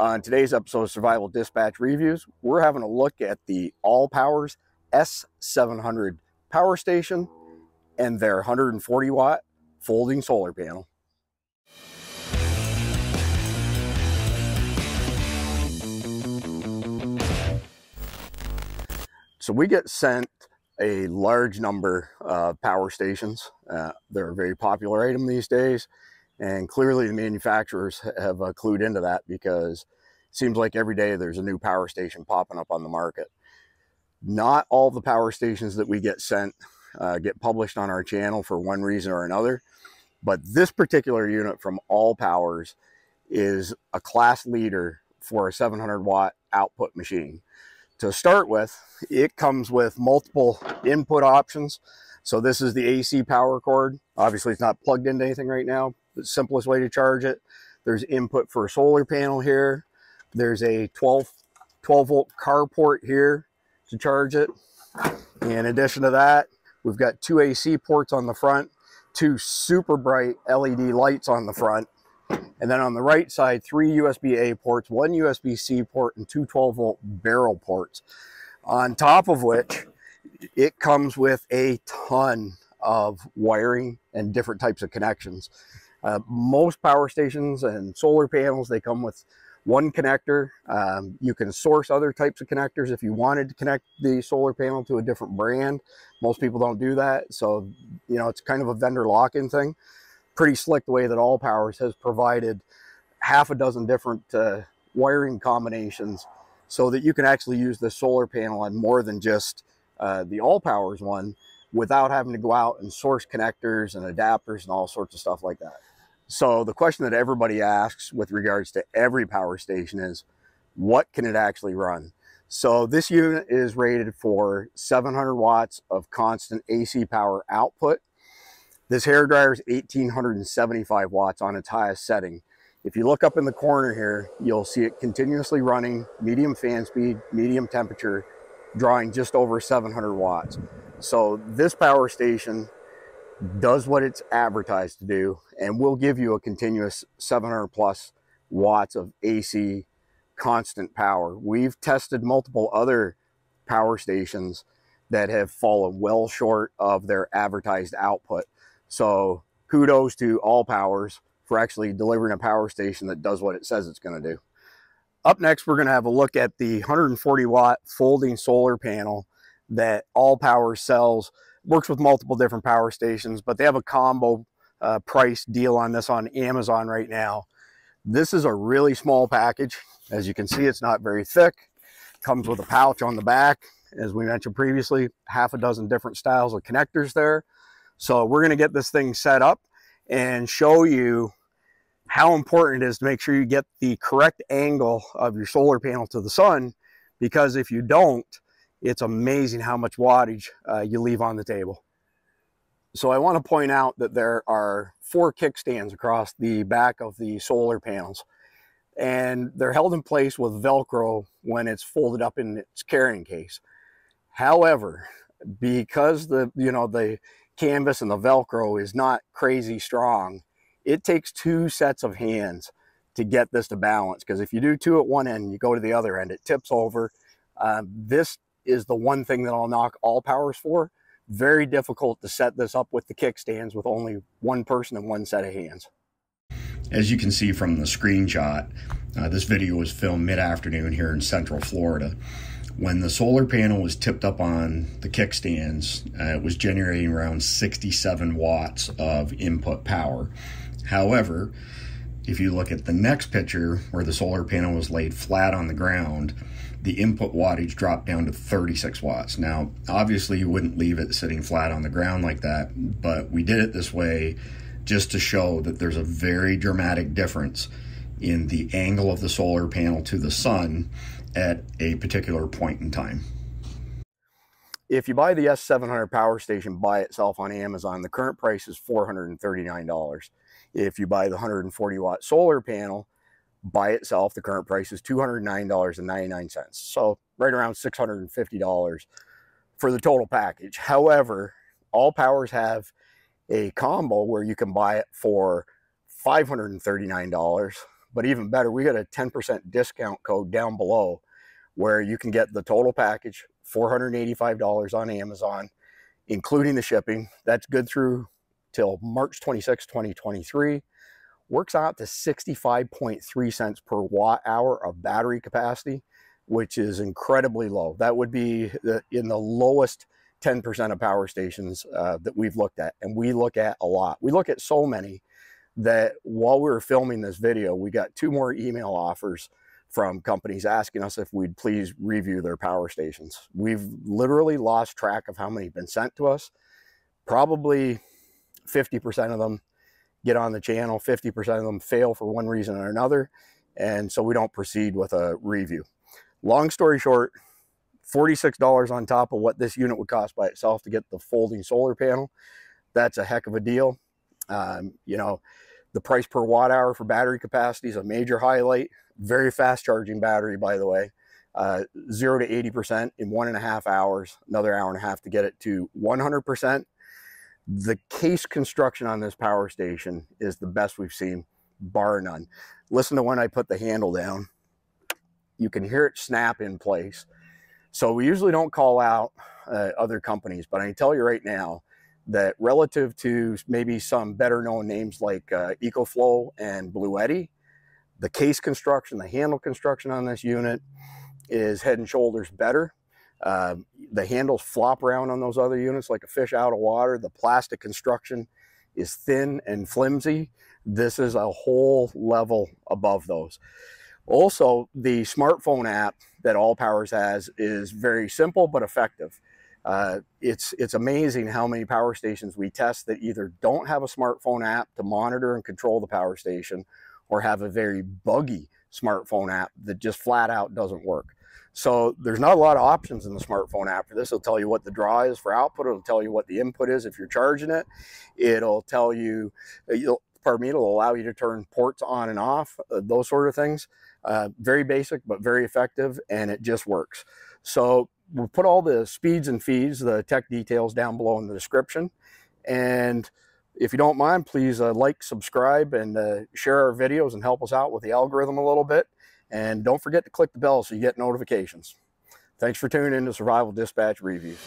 On today's episode of Survival Dispatch Reviews, we're having a look at the Allpowers S700 power station and their 140 watt folding solar panel. So we get sent a large number of power stations. Uh, they're a very popular item these days. And clearly the manufacturers have uh, clued into that because it seems like every day there's a new power station popping up on the market. Not all the power stations that we get sent uh, get published on our channel for one reason or another. But this particular unit from Allpowers is a class leader for a 700 watt output machine to start with, it comes with multiple input options. So this is the AC power cord. Obviously it's not plugged into anything right now. Simplest way to charge it. There's input for a solar panel here. There's a 12, 12 volt car port here to charge it. In addition to that, we've got two AC ports on the front, two super bright LED lights on the front, and then on the right side, three USB-A ports, one USB-C port, and two 12-volt barrel ports. On top of which, it comes with a ton of wiring and different types of connections. Uh, most power stations and solar panels, they come with one connector. Um, you can source other types of connectors if you wanted to connect the solar panel to a different brand. Most people don't do that. So, you know, it's kind of a vendor lock-in thing pretty slick the way that Allpowers has provided half a dozen different uh, wiring combinations so that you can actually use the solar panel on more than just uh, the Allpowers one without having to go out and source connectors and adapters and all sorts of stuff like that. So the question that everybody asks with regards to every power station is, what can it actually run? So this unit is rated for 700 watts of constant AC power output this hair dryer is 1875 watts on its highest setting. If you look up in the corner here, you'll see it continuously running, medium fan speed, medium temperature, drawing just over 700 watts. So this power station does what it's advertised to do and will give you a continuous 700 plus watts of AC constant power. We've tested multiple other power stations that have fallen well short of their advertised output. So kudos to Allpowers for actually delivering a power station that does what it says it's going to do. Up next, we're going to have a look at the 140 watt folding solar panel that Allpowers sells. Works with multiple different power stations, but they have a combo uh, price deal on this on Amazon right now. This is a really small package. As you can see, it's not very thick. Comes with a pouch on the back. As we mentioned previously, half a dozen different styles of connectors there. So we're going to get this thing set up and show you how important it is to make sure you get the correct angle of your solar panel to the sun because if you don't, it's amazing how much wattage uh, you leave on the table. So I want to point out that there are four kickstands across the back of the solar panels and they're held in place with Velcro when it's folded up in its carrying case. However, because the, you know, the canvas and the Velcro is not crazy strong, it takes two sets of hands to get this to balance. Because if you do two at one end, you go to the other end, it tips over. Um, this is the one thing that I'll knock Allpowers for. Very difficult to set this up with the kickstands with only one person and one set of hands. As you can see from the screenshot, uh, this video was filmed mid-afternoon here in Central Florida. When the solar panel was tipped up on the kickstands, uh, it was generating around 67 watts of input power. However, if you look at the next picture where the solar panel was laid flat on the ground, the input wattage dropped down to 36 watts. Now, obviously you wouldn't leave it sitting flat on the ground like that, but we did it this way just to show that there's a very dramatic difference in the angle of the solar panel to the sun at a particular point in time. If you buy the S700 power station by itself on Amazon, the current price is $439. If you buy the 140 watt solar panel by itself, the current price is $209.99. So right around $650 for the total package. However, Allpowers have a combo where you can buy it for $539 but even better, we got a 10% discount code down below where you can get the total package, $485 on Amazon, including the shipping. That's good through till March 26, 2023. Works out to 65.3 cents per watt hour of battery capacity, which is incredibly low. That would be the, in the lowest 10% of power stations uh, that we've looked at. And we look at a lot. We look at so many that while we were filming this video, we got two more email offers from companies asking us if we'd please review their power stations. We've literally lost track of how many have been sent to us. Probably 50% of them get on the channel, 50% of them fail for one reason or another, and so we don't proceed with a review. Long story short, $46 on top of what this unit would cost by itself to get the folding solar panel. That's a heck of a deal. Um, you know, the price per watt hour for battery capacity is a major highlight. Very fast charging battery, by the way. Uh, zero to 80% in one and a half hours, another hour and a half to get it to 100%. The case construction on this power station is the best we've seen, bar none. Listen to when I put the handle down. You can hear it snap in place. So we usually don't call out uh, other companies, but I can tell you right now that relative to maybe some better known names like uh, EcoFlow and Bluetti, the case construction, the handle construction on this unit is head and shoulders better. Uh, the handles flop around on those other units like a fish out of water. The plastic construction is thin and flimsy. This is a whole level above those. Also, the smartphone app that Allpowers has is very simple but effective. Uh, it's it's amazing how many power stations we test that either don't have a smartphone app to monitor and control the power station, or have a very buggy smartphone app that just flat out doesn't work. So there's not a lot of options in the smartphone for this. It'll tell you what the draw is for output. It'll tell you what the input is if you're charging it. It'll tell you, uh, you'll, pardon me, it'll allow you to turn ports on and off, uh, those sort of things. Uh, very basic, but very effective, and it just works. So we'll put all the speeds and feeds, the tech details down below in the description. And if you don't mind, please uh, like, subscribe, and uh, share our videos and help us out with the algorithm a little bit. And don't forget to click the bell so you get notifications. Thanks for tuning in to Survival Dispatch Reviews.